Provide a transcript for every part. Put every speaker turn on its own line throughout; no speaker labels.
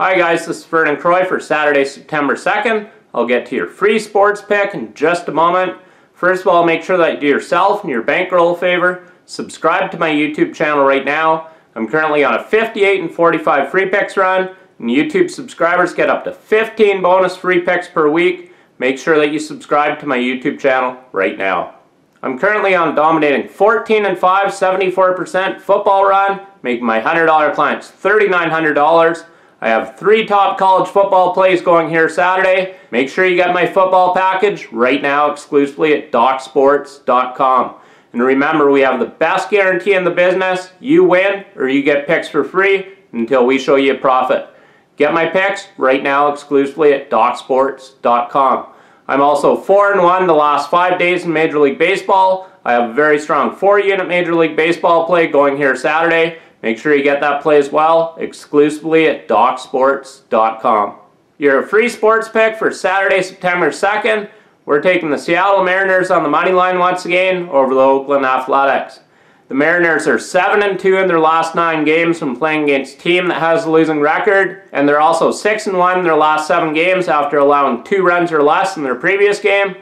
Hi guys, this is Vernon Croy for Saturday, September 2nd. I'll get to your free sports pick in just a moment. First of all, make sure that you do yourself and your bankroll a favor. Subscribe to my YouTube channel right now. I'm currently on a 58 and 45 free picks run, and YouTube subscribers get up to 15 bonus free picks per week. Make sure that you subscribe to my YouTube channel right now. I'm currently on dominating 14 and 5, 74% football run, making my $100 clients $3,900. I have three top college football plays going here Saturday. Make sure you get my football package right now exclusively at DocSports.com. And remember, we have the best guarantee in the business. You win or you get picks for free until we show you a profit. Get my picks right now exclusively at DocSports.com. I'm also 4 and 1 the last 5 days in Major League Baseball. I have a very strong 4 unit Major League Baseball play going here Saturday. Make sure you get that play as well, exclusively at DocSports.com. Your free sports pick for Saturday, September 2nd. We're taking the Seattle Mariners on the money line once again over the Oakland Athletics. The Mariners are 7 and 2 in their last 9 games from playing against a team that has a losing record, and they're also 6 and 1 in their last 7 games after allowing 2 runs or less in their previous game.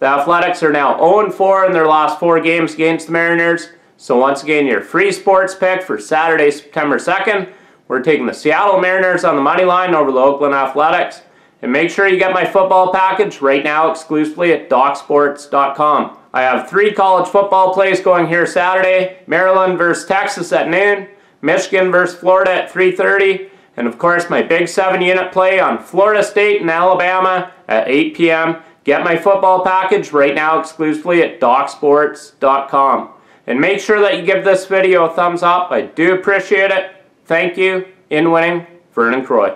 The Athletics are now 0 and 4 in their last 4 games against the Mariners. So once again, your free sports pick for Saturday, September 2nd. We're taking the Seattle Mariners on the money line over the Oakland Athletics. And make sure you get my football package right now exclusively at DocSports.com. I have three college football plays going here Saturday. Maryland versus Texas at noon. Michigan versus Florida at 3.30. And of course my big seven unit play on Florida State and Alabama at 8 p.m. Get my football package right now exclusively at DocSports.com. And make sure that you give this video a thumbs up. I do appreciate it. Thank you. In winning, Vernon Croy.